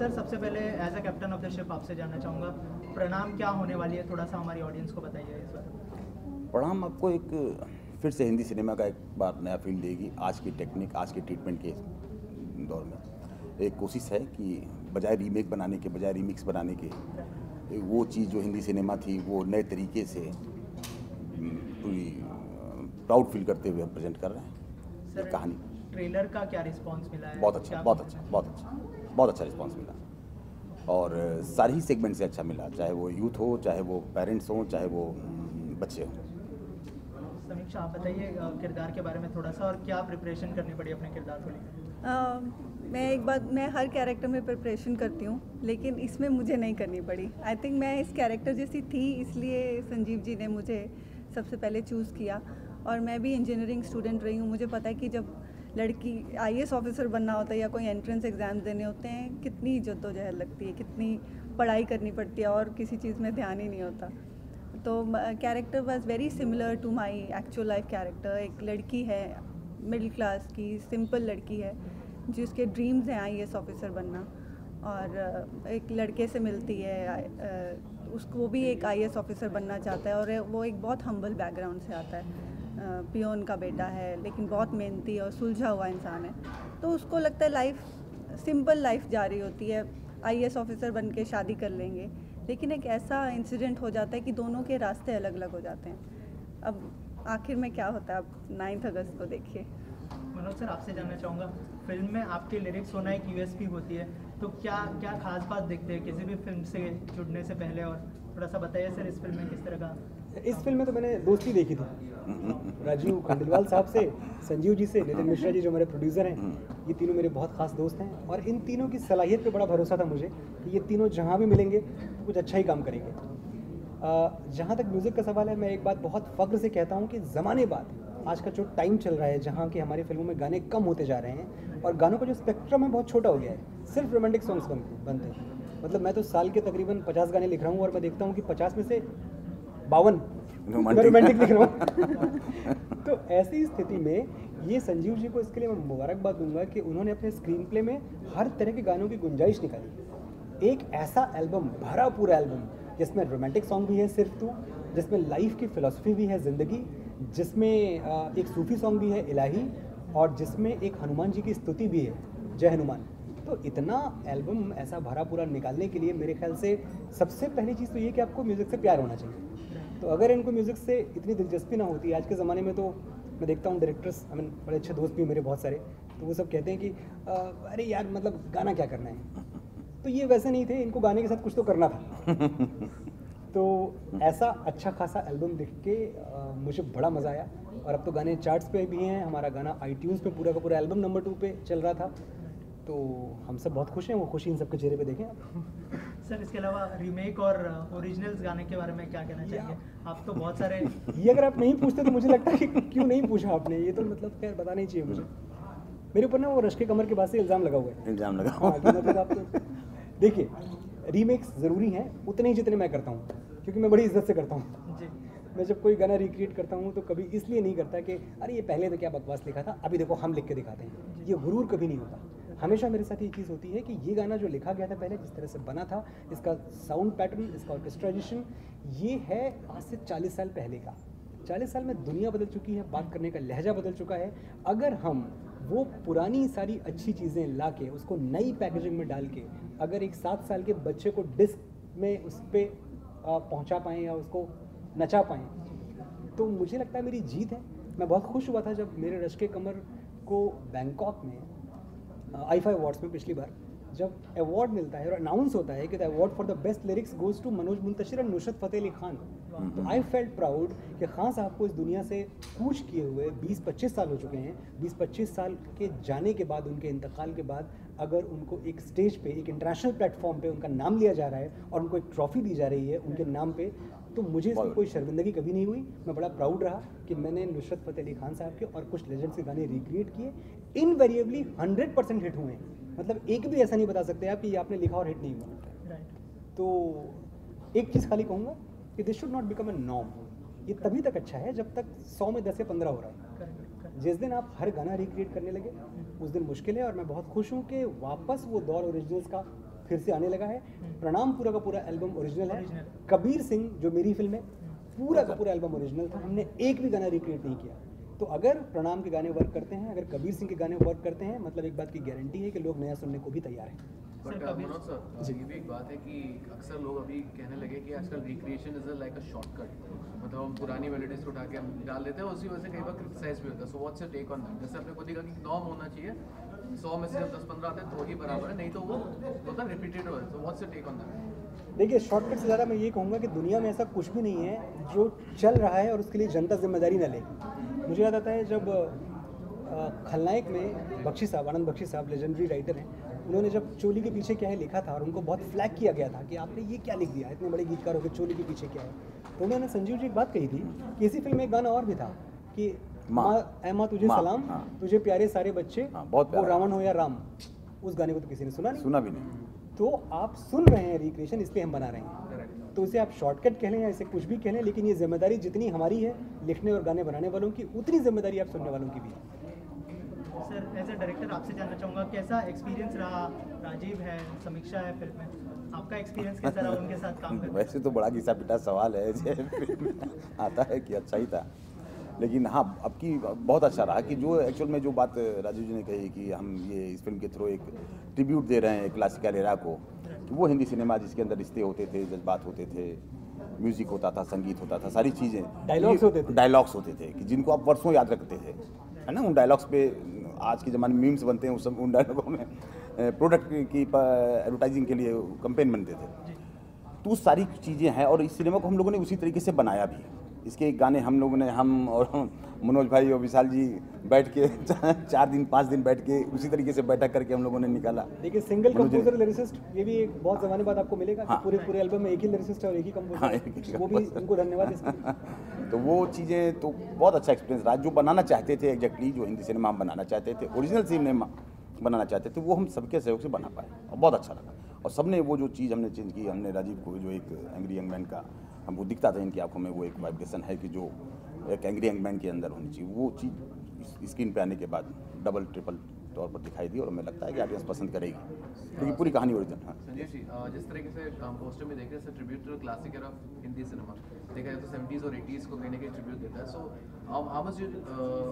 Sir सबसे पहले as a captain of the ship आपसे जानना चाहूँगा प्रणाम क्या होने वाली है? थोड़ा सा हमारी ऑडियंस को बताइए इस बार प्रणाम आपको एक फिर से हिंदी सिनेमा का एक बार नया फील देगी आज की टेक्निक आज के ट्रीटमेंट के दौर में। एक कोशिश है कि बजाय रीमेक बनाने के बजाय रीमिक्स बनाने के वो चीज़ जो हिंदी सिनेमा थी वो नए तरीके से पूरी प्राउड फील करते हुए हम प्रेजेंट कर रहे हैं। सर कहानी। ट्रेलर का क्या रिस्पांस मिला है? बहुत अच्छा बहुत अच्छा बहुत अच्छा। बहुत अच्छा रिस्पॉन्स मिला। और सारे ही सेगमेंट से अच्छा मिला चाहे वो यूथ हो चाहे वो पेरेंट्स हों चाहे वो बच्चे हों। समीक्षा आप बताइए किरदार के बारे में थोड़ा सा और क्या प्रिपरेशन करनी पड़ी अपने किरदार को लेकर? मैं एक बात मैं हर कैरेक्टर में प्रिपरेशन करती हूँ लेकिन इसमें मुझे नहीं करनी पड़ी। आई थिंक मैं इस कैरेक्टर जैसी थी इसलिए संजीव जी ने मुझे सबसे पहले चूज़ किया। और मैं भी इंजीनियरिंग स्टूडेंट रही हूँ मुझे पता है कि जब लड़की आईएएस ऑफिसर बनना होता है या कोई एंट्रेंस एग्ज़ाम देने होते हैं, कितनी जद्दोजहद लगती है, कितनी पढ़ाई करनी पड़ती है और किसी चीज़ में ध्यान ही नहीं होता। तो character was very similar to my actual life character एक लड़की है मिडिल क्लास की सिंपल लड़की है जिसके ड्रीम्स हैं आई ऑफिसर बनना। और एक लड़के से मिलती है उसको भी एक आई ऑफिसर बनना चाहता है और वो एक बहुत हम्बल बैकग्राउंड से आता है। पियोन का बेटा है, लेकिन बहुत मेहनती और सुलझा हुआ इंसान है। तो उसको लगता है लाइफ सिंपल लाइफ जा रही होती है। आई ऑफिसर बन के शादी कर लेंगे। लेकिन एक ऐसा इंसिडेंट हो जाता है कि दोनों के रास्ते अलग अलग हो जाते हैं। अब आखिर में क्या होता है? आप नाइन्थ अगस्त को देखिए। मनोज सर, आपसे जानना चाहूँगा, फ़िल्म में आपके लिरिक्स होना एक यूएसपी होती है। तो क्या क्या खास बात देखते हैं? किसी भी फ़िल्म से जुड़ने से पहले और थोड़ा सा बताइए सर, इस फ़िल्म में किस तरह का इस फ़िल्म में तो मैंने दोस्ती देखी थी। राजीव खंडेलवाल साहब से, संजीव जी से, नितिन मिश्रा जी जो मेरे प्रोड्यूसर हैं, ये तीनों मेरे बहुत खास दोस्त हैं और इन तीनों की सलाहियत पे बड़ा भरोसा था मुझे कि ये तीनों जहाँ भी मिलेंगे, कुछ अच्छा ही काम करेंगे। जहाँ तक म्यूज़िक का सवाल है, मैं एक बात बहुत फ़ख्र से कहता हूँ कि ज़माने बाद आज का जो टाइम चल रहा है जहाँ के हमारी फ़िल्मों में गाने कम होते जा रहे हैं और गानों का जो स्पेक्ट्रम है बहुत छोटा हो गया है। सिर्फ़ रोमांटिक सॉन्ग्स बनते बनते हैं। मतलब मैं तो साल के तकरीबन पचास गाने लिख रहा हूँ और मैं देखता हूँ कि पचास में से बावन रोमांटिक लिख रहा हूँ। तो ऐसी स्थिति में ये संजीव जी को इसके लिए मैं मुबारकबाद दूँगा कि उन्होंने अपने स्क्रीन प्ले में हर तरह के गानों की गुंजाइश निकाली। एक ऐसा एल्बम भरा पूरा एल्बम जिसमें रोमांटिक सॉन्ग भी है सिर्फ़ तू जिसमें लाइफ की फिलॉसफी भी है ज़िंदगी जिसमें एक सूफी सॉन्ग भी है इलाही और जिसमें एक हनुमान जी की स्तुति भी है जय हनुमान। तो इतना एल्बम ऐसा भरा पूरा निकालने के लिए मेरे ख्याल से सबसे पहली चीज़ तो ये कि आपको म्यूज़िक से प्यार होना चाहिए। तो अगर इनको म्यूज़िक से इतनी दिलचस्पी ना होती आज के ज़माने में तो मैं देखता हूँ डायरेक्टर्स आई मीन बड़े अच्छे दोस्त भी मेरे बहुत सारे तो वो सब कहते हैं कि "अ, अरे यार मतलब गाना क्या करना है? तो ये वैसे नहीं थे इनको गाने के साथ कुछ तो करना था। तो ऐसा अच्छा खासा एल्बम देख के अ, मुझे बड़ा मज़ा आया। और अब तो गाने चार्ट्स पे भी हैं हमारा गाना आई पे पूरा का पूरा एल्बम नंबर टू पे चल रहा था। तो हम सब बहुत खुश हैं वो खुशी इन सबके चेहरे पे देखें आप। सर इसके अलावा रीमेक और ओरिजिनल्स गाने के बारे में क्या कहना चाहेंगे? आप तो बहुत सारे ये अगर आप नहीं पूछते तो मुझे लगता है कि क्यों नहीं पूछा आपने? ये तो मतलब खैर बताना ही चाहिए मुझे। मेरे ऊपर ना वो रश के कमर के बाद से इल्ज़ाम लगा हुआ है। इल्ज़ाम हाँ लगाओ कि मतलब तो देखिए रीमेक्स ज़रूरी हैं उतने ही जितने मैं करता हूँ क्योंकि मैं बड़ी इज़्ज़त से करता हूँ। जी। मैं जब कोई गाना रिक्रिएट करता हूँ तो कभी इसलिए नहीं करता कि अरे ये पहले तो क्या बकवास लिखा था अभी देखो हम लिख के दिखाते हैं। ये गुरूर कभी नहीं होता। हमेशा मेरे साथ ये चीज़ होती है कि ये गाना जो लिखा गया था पहले जिस तरह से बना था इसका साउंड पैटर्न इसका ऑर्केस्ट्राइजेशन ये है आज से 40 साल पहले का। 40 साल में दुनिया बदल चुकी है बात करने का लहजा बदल चुका है। अगर हम वो पुरानी सारी अच्छी चीज़ें ला के उसको नई पैकेजिंग में डाल के अगर एक सात साल के बच्चे को डिस्क में उस पर पहुँचा पाएँ या उसको नचा पाएँ तो मुझे लगता है मेरी जीत है। मैं बहुत खुश हुआ था जब मेरे रश के कमर को बैंकॉक में आई फाई अवार्ड्स में पिछली बार जब अवार्ड मिलता है और अनाउंस होता है कि the award for the best lyrics goes to Manoj Muntashir and Nusrat Fateh Ali Khan. तो आई फेल्ट प्राउड कि खान साहब को इस दुनिया से कूच किए हुए 20-25 साल हो चुके हैं। 20-25 साल के जाने के बाद उनके इंतकाल के बाद अगर उनको एक स्टेज पे एक इंटरनेशनल प्लेटफॉर्म पे उनका नाम लिया जा रहा है और उनको एक ट्रॉफी दी जा रही है उनके नाम पे तो मुझे इसमें कोई शर्मिंदगी कभी नहीं हुई। मैं बड़ा प्राउड रहा कि मैंने नुसरत फतेह अली खान साहब के और कुछ लेजेंड्स के गाने रिक्रिएट किए। इनवेरिएबली हंड्रेड परसेंट हिट हुए हैं। मतलब एक भी ऐसा नहीं बता सकते आप कि आपने लिखा और हिट नहीं हुआ। राइट तो एक चीज़ खाली कहूँगा कि this should not become a norm ये तभी तक अच्छा है जब तक सौ में दस या पंद्रह हो रहा है। जिस दिन आप हर गाना रिक्रिएट करने लगे उस दिन मुश्किल है और मैं बहुत खुश हूँ कि वापस वो दौर ओरिजिनल्स का फिर से आने लगा है। प्रणाम पूरा का पूरा एल्बम ओरिजिनल है। कबीर सिंह जो मेरी फ़िल्म है पूरा का पूरा एल्बम ओरिजिनल था। हमने एक भी गाना रिक्रिएट नहीं किया। तो अगर प्रणाम के गाने वर्क करते हैं अगर कबीर सिंह के गाने वर्क करते हैं मतलब एक बात की गारंटी है कि लोग नया सुनने को भी तैयार हैं। बट मनोज सर ये भी एक बात है कि अक्सर लोग अभी कहने लगे कि आजकल recreation is like a shortcut मतलब हम पुरानी मेलोडीज उठा के हम डाल देते हैं उसी वजह से कई बार क्रिटिसाइज भी होता है। So what's your take on that जैसे आपने खुद ही कहा कि नॉर्म होना चाहिए। सौ में से जब दस पंद्रह आते हैं तो ही बराबर है नहीं तो वो होता है रिपीटेड हो so what's your take on that देखिए शॉर्टकट से ज़्यादा मैं ये कहूँगा कि दुनिया में ऐसा कुछ भी नहीं है जो चल रहा है और उसके लिए जनता ज़िम्मेदारी न ले। मुझे याद आता है जब खलनायक में बख्शी साहब आनंद बख्शी साहब लेजेंडरी राइटर हैं उन्होंने जब चोली के पीछे क्या है लिखा था और उनको बहुत फ्लैग किया गया था कि आपने ये क्या लिख दिया इतने बड़े गीतकार हो के चोली के पीछे क्या है तो उन्होंने संजीव जी एक बात कही थी कि इसी फ़िल्म में एक गाना और भी था कि माँ। माँ ऐ माँ तुझे माँ, सलाम हाँ। तुझे प्यारे सारे बच्चे हाँ, बहुत वो रावण हो या राम उस गाने को तो किसी ने सुना नहीं सुना भी नहीं तो आप सुन रहे हैं रिक्रिएशन इसलिए हम बना रहे हैं। तो इसे आप शॉर्टकट कह लें या इसे कुछ भी कह लें लेकिन ये ज़िम्मेदारी जितनी हमारी है लिखने और गाने बनाने वालों की उतनी ज़िम्मेदारी आप सुनने वालों की भी है। सर एज ए डायरेक्टर आपसे जानना चाहूँगा कैसा एक्सपीरियंस रहा? राजीव है समीक्षा है फ़िल्म में आपका एक्सपीरियंस कैसा रहा उनके साथ काम वैसे तो बड़ा घिसा पिटा सवाल है आता है कि अच्छा ही था। लेकिन हाँ अब की बहुत अच्छा रहा कि जो एक्चुअल में जो बात राजीव जी ने कही कि हम ये इस फ़िल्म के थ्रू एक ट्रिब्यूट दे रहे हैं क्लासिकल एरा को कि वो हिंदी सिनेमा जिसके अंदर रिश्ते होते थे जज्बात होते थे म्यूज़िक होता था संगीत होता था सारी चीज़ें। ये- होते थे। डायलॉग्स होते थे कि जिनको आप वर्षों याद रखते थे है ना? उन डायलॉग्स पे आज के ज़माने में मीम्स बनते हैं उस समय उन डायलॉगों में प्रोडक्ट की एडवर्टाइजिंग के लिए कंपेन बनते थे। तो सारी चीज़ें हैं और इस सिनेमा को हम लोगों ने उसी तरीके से बनाया भी है। इसके एक गाने हम लोगों ने हम और मनोज भाई और विशाल जी बैठ के चार दिन पाँच दिन बैठ के उसी तरीके से बैठक करके हम लोगों ने निकाला। देखिए सिंगल कंपोजर लिरिसिस्ट ये भी एक बहुत जमाने बाद आपको मिलेगा हाँ। पूरे पूरे एल्बम में एक ही लिरिसिस्ट है और एक ही कंपोजर हाँ, वो भी उनको धन्यवाद तो वो चीज़ें तो बहुत अच्छा एक्सपीरियंस रहा। जो बनाना चाहते थे एग्जैक्टली जो हिंदी सिनेमा हम बनाना चाहते थे ओरिजिनल सिनेमा बनाना चाहते थे वो हम सबके सहयोग से बना पाए और बहुत अच्छा लगा। और सबने वो जो चीज़ हमने चेंज की हमने राजीव को जो एक एंग्री यंग मैन का हमको दिखता था इनकी आँखों में वो एक वाइब्रेशन है कि जो एक एंग्री यंग के अंदर होनी चाहिए। वो चीज़ स्क्रीन पे आने के बाद डबल ट्रिपल तौर पर दिखाई दी और हमें लगता है कि ऑडियंस पसंद करेगी। क्योंकि पूरी कहानी ओरिजिनल हाँ। संजय जी जिस तरीके से पोस्टर में देख रहे हैं ट्रिब्यूट क्लासिक हिंदी सिनेमा देखा जाए तो सेवेंटीज़ और एटीज़ को कहीं ना कहीं ट्रिब्यूट देता है। So how much you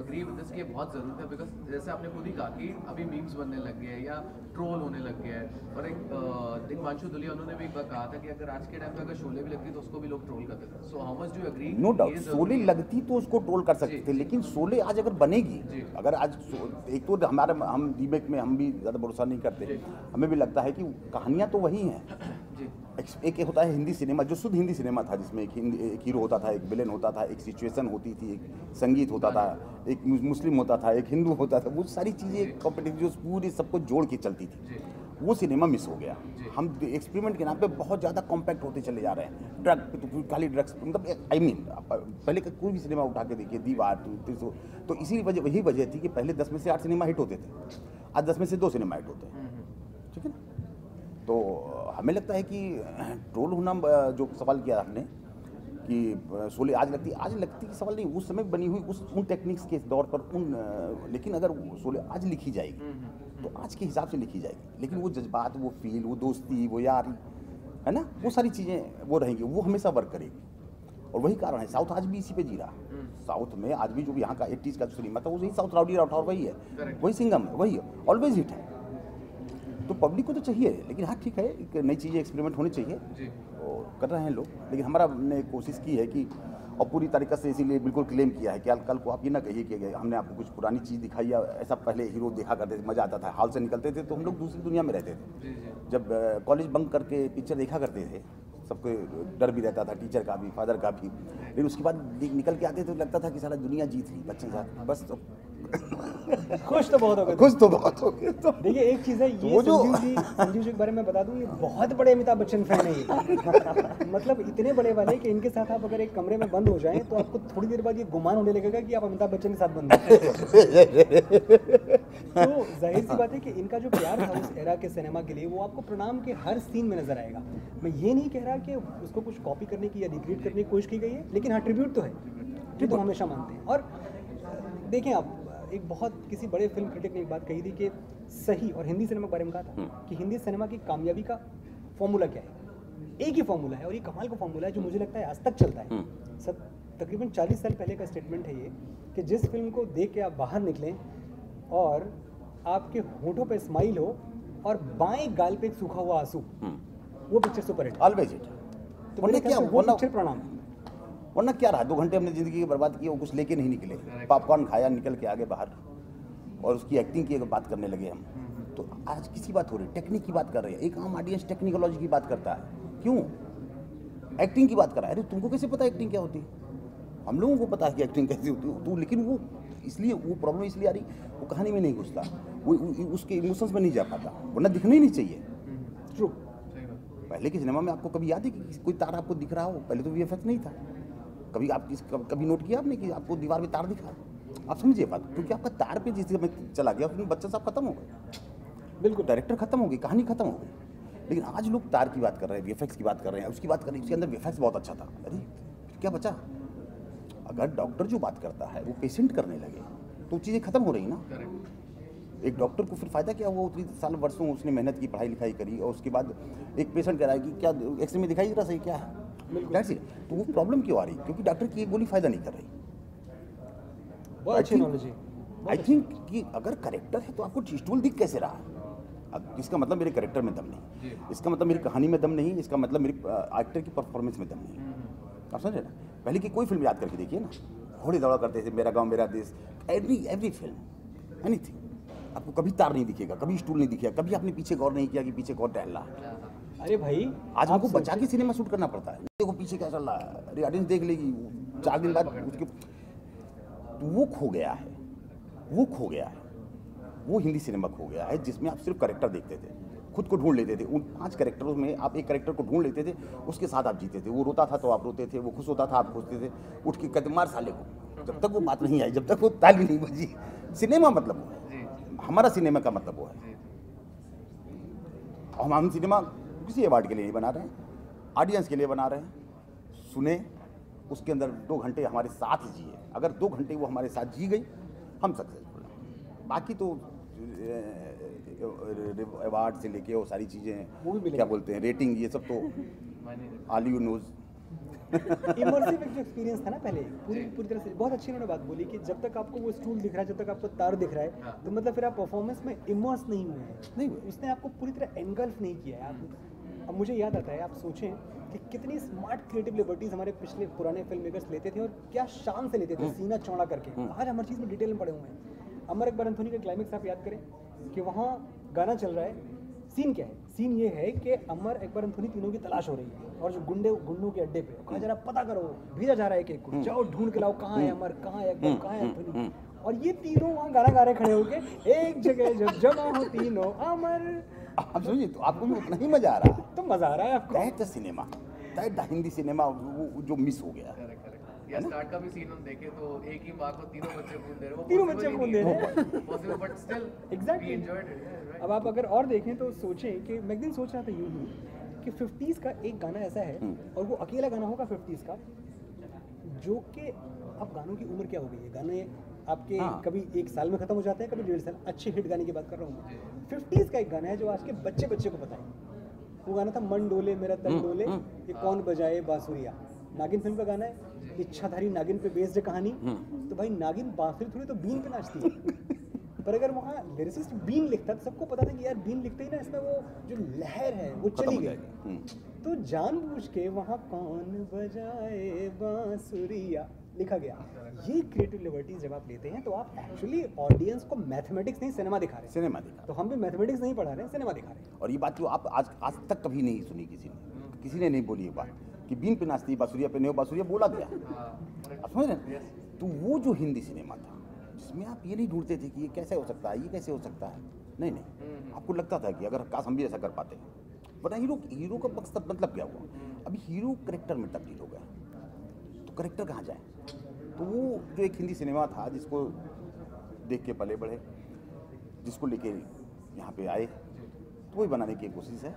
agree with this कि ये बहुत ज़रूरत है बिकॉज़ जैसे आपने खुद ही कहा कि अभी मीम्स बनने लग गए हैं या ट्रोल होने लग गया है। और एक दिग्मांशु दुलिया उन्होंने भी एक बार कहा था कि अगर आज के टाइम पे अगर शोले भी लगती तो उसको भी लोग ट्रोल करते थे। So how much do agree no doubt Sholay लगती तो उसको ट्रोल कर सकते थे लेकिन सोले आज अगर बनेगी अगर आज एक तो हमारे हम रीमेक में हम भी ज़्यादा भरोसा नहीं करते। हमें भी लगता है कि कहानियाँ तो वही हैं। एक- एक होता है हिंदी सिनेमा जो शुद्ध हिंदी सिनेमा था जिसमें एक हिंदी एक हीरो होता था एक विलेन होता था एक सिचुएशन होती थी एक संगीत होता था एक मुस्लिम होता था एक हिंदू होता था वो सारी चीज़ें कॉम्पिटिटिव जो पूरी सबको जोड़ के चलती थी। वो सिनेमा मिस हो गया। हम एक्सपेरिमेंट के नाम पे बहुत ज़्यादा कॉम्पैक्ट होते चले जा रहे हैं। ड्रग तो खाली ड्रग्स मतलब आई मीन पहले का कोई भी सिनेमा उठा के देखिए दीवार तो, तो, तो इसी वजह वही वजह थी कि पहले दस में से आठ सिनेमा हिट होते थे। आज दस में से दो सिनेमा हिट होते हैं। हम्म, हम्म। ठीक है ना? तो हमें लगता है कि ट्रोल होना जो सवाल किया आपने कि सोले आज लगती आज लगती की सवाल नहीं उस समय बनी हुई उस उन टेक्निक्स के दौर पर उन लेकिन अगर वो सोले आज लिखी जाएगी हम्म, हम्म। तो आज के हिसाब से लिखी जाएगी। लेकिन वो जज्बात वो फील वो दोस्ती वो यारी है ना? वो सारी चीज़ें वो रहेंगी वो हमेशा वर्क करेगी। और वही कारण है साउथ आज भी इसी पे जी रहा। हम्म। साउथ में आज भी जो यहाँ का एट्टीज़ का जो सिनेमा था वही साउथ राउडी राठौर वही है। वही सिंगम है वही है। ऑलवेज हिट है। तो पब्लिक को तो चाहिए लेकिन हाँ ठीक है एक नई चीज़ें एक्सपेरिमेंट होनी चाहिए। और कर रहे हैं लोग लेकिन हमारा हमने कोशिश की है कि और पूरी तरीके से इसीलिए बिल्कुल क्लेम किया है कि कल को आप ये ना कहिए कि हमने आपको कुछ पुरानी चीज़ दिखाई या ऐसा पहले हीरो देखा करते थे मज़ा आता था। हाल से निकलते थे तो हम लोग दूसरी दुनिया में रहते थे। जब कॉलेज बंक करके पिक्चर देखा करते थे सबको डर भी रहता था टीचर का भी फादर का भी। लेकिन उसके बाद निकल के आते थे तो लगता था कि सारा दुनिया जीत ली बच्चे साथ बस तो खुश तो बहुत हो गए। खुश तो बहुत हो गए तो। देखिए एक चीज़ है ये वो जो- जी संजीव जी के बारे में बता दूँ ये बहुत बड़े अमिताभ बच्चन फ़ैन है ये। मतलब इतने बड़े वाले कि इनके साथ आप अगर एक कमरे में बंद हो जाएँ तो आपको थोड़ी देर बाद ये गुमान होने लगेगा कि आप अमिताभ बच्चन के साथ बंद हैं। तो ज़ाहिर सी बात है कि इनका जो प्यार था उस एरा के सिनेमा के लिए वो आपको प्रणाम के हर सीन में नज़र आएगा। मैं ये नहीं कह रहा कि उसको कुछ कॉपी करने की या रिक्रिएट करने की कोशिश की गई है लेकिन हाँ ट्रिब्यूट तो है। ये तो हमेशा मानते हैं। और देखें आप एक बहुत किसी बड़े फ़िल्म क्रिटिक ने एक बात कही थी कि सही और हिंदी सिनेमा के बारे में कहा था हम्म। कि हिंदी सिनेमा की कामयाबी का फॉर्मूला क्या है एक ही फॉर्मूला है और ये कमाल का फॉर्मूला है जो मुझे लगता है आज तक चलता है हम्म। सब तकरीबन 40 साल पहले का स्टेटमेंट है ये कि जिस फ़िल्म को देख के आप बाहर निकलें और आपके होठों पे स्माइल हो और बाएँ गाल पे एक सूखा हुआ आँसू हम्म। वो picture super hit always it तो मेरे क्या वो पिक्चर प्रणाम वरना क्या रहा? दो घंटे हमने ज़िंदगी की बर्बाद की वो कुछ लेके नहीं निकले। पॉपकॉर्न खाया निकल के आगे बाहर। और उसकी एक्टिंग की अगर बात करने लगे हम तो आज किसी बात हो रही टेक्निक की बात कर रहे हैं। एक आम ऑडियंस टेक्निकोलॉजी की बात करता है। क्यों? एक्टिंग की बात कर रहा है। अरे तुमको कैसे पता एक्टिंग क्या होती? है हम लोगों को पता है कि एक्टिंग कैसी होती है। तो लेकिन वो इसलिए वो प्रॉब्लम इसलिए आ रही वो कहानी में नहीं घुसता। वो वो- उसके इमोशंस में नहीं जा पाता। वरना दिखना ही नहीं चाहिए। ट्रू पहले के सिनेमा में आपको कभी याद है कि कोई तार आपको दिख रहा हो? पहले तो वी नहीं था। कभी आप किस कभी नोट किया आपने कि आपको दीवार में तार दिखा? आप समझिए बात क्योंकि आपका तार पे जिस समय चला गया उसमें बच्चा साहब खत्म हो गए। बिल्कुल डायरेक्टर खत्म हो गई कहानी खत्म हो गई। लेकिन आज लोग तार की बात कर रहे हैं वीएफएक्स की बात कर रहे हैं उसकी बात कर रहे हैं उसके अंदर वी बहुत अच्छा था। अरे क्या बचा? अगर डॉक्टर जो बात करता है वो पेशेंट करने लगे तो चीज़ें खत्म हो रही ना। एक डॉक्टर को फिर फ़ायदा क्या हुआ? उतनी साल वर्षों उसने मेहनत की पढ़ाई लिखाई करी और उसके बाद एक पेशेंट कह रहा है कि क्या एक्सरे में दिखाई दे रहा सही क्या है? That's it. तो वो प्रॉब्लम क्यों आ रही? क्योंकि डॉक्टर की एक गोली फ़ायदा नहीं कर रही। बहुत अच्छी आई थिंक कि अगर करेक्टर है तो आपको टिस्टूल दिख कैसे रहा? है अब इसका मतलब मेरे करेक्टर में दम नहीं। इसका मतलब मेरी कहानी में दम नहीं इसका मतलब मेरी एक्टर की परफॉर्मेंस में दम नहीं। आप समझे ना? पहले की कोई फ़िल्म याद करके देखिए ना। घोड़े दौड़ा करते थे मेरा गाँव मेरा देश। एवरी एवरी फ़िल्म एनीथिंग आपको कभी तार नहीं दिखेगा कभी स्टूल नहीं दिखेगा कभी आपने पीछे गौर नहीं किया कि पीछे कौन टहल रहा है अरे भाई आज आपको बचा के सिनेमा शूट करना पड़ता है। देखो पीछे क्या चल रहा है? ऑडियंस देख लेगी। चार दिन बाद उसके तो वो खो गया है। वो खो गया है। वो हिंदी सिनेमा खो गया है जिसमें आप सिर्फ़ करेक्टर देखते थे। खुद को ढूंढ लेते थे। उन पाँच करेक्टरों में आप एक करेक्टर को ढूंढ लेते थे उसके साथ आप जीते थे। वो रोता था तो आप रोते थे वो खुश होता था आप खुशते थे। उठ के कहते मार साले को। जब तक वो बात नहीं आई जब तक वो ताली नहीं बजी। सिनेमा मतलब वो है। हमारा सिनेमा का मतलब वो है। हम हम सिनेमा किसी अवार्ड के लिए नहीं बना रहे हैं। ऑडियंस के लिए बना रहे हैं। सुने उसके अंदर दो घंटे हमारे साथ जिए। अगर दो घंटे वो हमारे साथ जी गई हम सक्सेसफुल हैं बाकी तो अवार्ड से लेके वो सारी वो भी चीज़ें। क्या बोलते हैं? रेटिंग ये सब तो ऑल यू नोज़ इमर्सिव एक जो एक्सपीरियंस था ना पहले। पूरी पूरी तरह से। बहुत अच्छी उन्होंने बात बोली कि जब तक आपको वो स्टूल दिख रहा है जब तक आपको तार दिख रहा है हाँ। तो मतलब फिर आप परफॉर्मेंस में इमर्स नहीं हुए हैं। नहीं उसने आपको पूरी तरह एंगल्फ नहीं किया है। आप अब मुझे याद आता है आप सोचें कि कितनी स्मार्ट क्रिएटिव लिबर्टीज हमारे पिछले पुराने फ़िल्म मेकर्स लेते थे और क्या शान से लेते थे सीना चौड़ा करके। आज हर चीज़ में डिटेल में पड़े हुए हैं। अमर अकबर अंथोनी का क्लाइमेक्स आप याद करें कि वहाँ गाना चल रहा है। सीन क्या है? सीन ये है कि अमर अकबर अंथोनी तीनों की तलाश हो रही है और जो गुंडे गुंडों के अड्डे पे कहा जा रहा पता करो भेजा जा रहा है एक एक को। जाओ ढूंढ के लाओ कहाँ है अमर कहाँ है अकबर कहाँ है अंथोनी? और ये तीनों वहाँ गाना गा रहे खड़े होके एक जगह जब जमा हो तीनों अमर आप समझिए तो आपको भी उतना ही मज़ा आ रहा है। तो मज़ा आ रहा है आपको? That the cinema that the Hindi cinema वो जो मिस हो गया। या स्टार्ट का भी सीन हम देखें तो एक ही माँ को तीनों बच्चे खून दे रहे हैं। तीनों बच्चे खून दे रहे हैं। possible but still Exactly. we enjoyed it yeah, right. अब आप अगर और देखें तो सोचें कि मैं एक दिन सोच रहा था यूँ ही कि 50s का एक गाना ऐसा है और वो अकेला गाना होगा 50s का जो कि अब गानों की उम्र क्या हो गई है? गाने आपके हाँ। कभी एक साल में खत्म हो जाते हैं कभी डेढ़ साल। अच्छे हिट गाने की बात कर रहा हूँ फिफ्टीज़ का एक गाना है जो आज के बच्चे बच्चे को पता है। वो गाना था मन डोले मेरा तन डोले ये कौन बजाए बांसुरिया। नागिन फ़िल्म का गाना है। इच्छाधारी नागिन पे बेस्ड है कहानी। तो भाई नागिन बांसुरी थोड़ी तो बीन पे नाचती है। पर अगर वहाँ लिरिसिस्ट बीन लिखता तो सबको पता था कि यार बीन लिखते ही ना इसमें वो जो लहर है वो चली गई। हम्म। तो जानबूझ के वहाँ कौन बजाए बांसुरिया? लिखा गया। ये क्रिएटिव लिबर्टीज जब आप लेते हैं तो आप एक्चुअली ऑडियंस को मैथमेटिक्स नहीं सिनेमा दिखा रहे हैं। सिनेमा दिखा तो हम भी मैथमेटिक्स नहीं पढ़ा रहे हैं सिनेमा दिखा रहे हैं। और ये बात जो आप आज आज तक कभी नहीं सुनी किसी ने। किसी ने नहीं बोली ये बात। कि बीन पे नाचती बासुरिया पे नहीं हो बासुरिया बोला गया। आप समझ रहे हैं? तो वो जो हिंदी सिनेमा था जिसमें आप ये नहीं ढूंढते थे कि ये कैसे हो सकता है ये कैसे हो सकता है? नहीं नहीं। आपको लगता था कि अगर काश हम भी ऐसा कर पाते वरना हीरो हीरो का मकसद मतलब क्या हुआ? अभी हीरो करेक्टर में तब्दील हो गया। तो करेक्टर कहाँ जाए? तो वो जो एक हिंदी सिनेमा था जिसको देख के पले बढ़े, जिसको लेके यहाँ पे आए तो वही बनाने की कोशिश है।